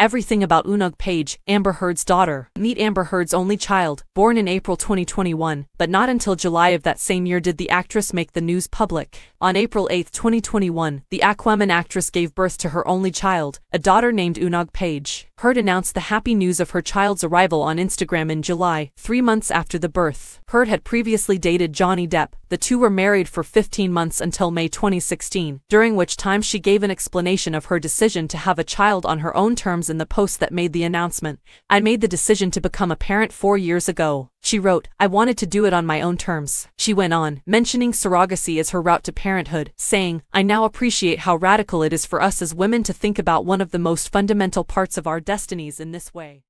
everything about Oonagh Paige, Amber Heard's daughter. Meet Amber Heard's only child, born in April 2021, but not until July of that same year did the actress make the news public. On April 8, 2021, the Aquaman actress gave birth to her only child, a daughter named Oonagh Paige. Heard announced the happy news of her child's arrival on Instagram in July, three months after the birth. Heard had previously dated Johnny Depp. The two were married for 15 months until May 2016, during which time she gave an explanation of her decision to have a child on her own terms in the post that made the announcement. I made the decision to become a parent four years ago. She wrote, I wanted to do it on my own terms. She went on, mentioning surrogacy as her route to parenthood, saying, I now appreciate how radical it is for us as women to think about one of the most fundamental parts of our destinies in this way.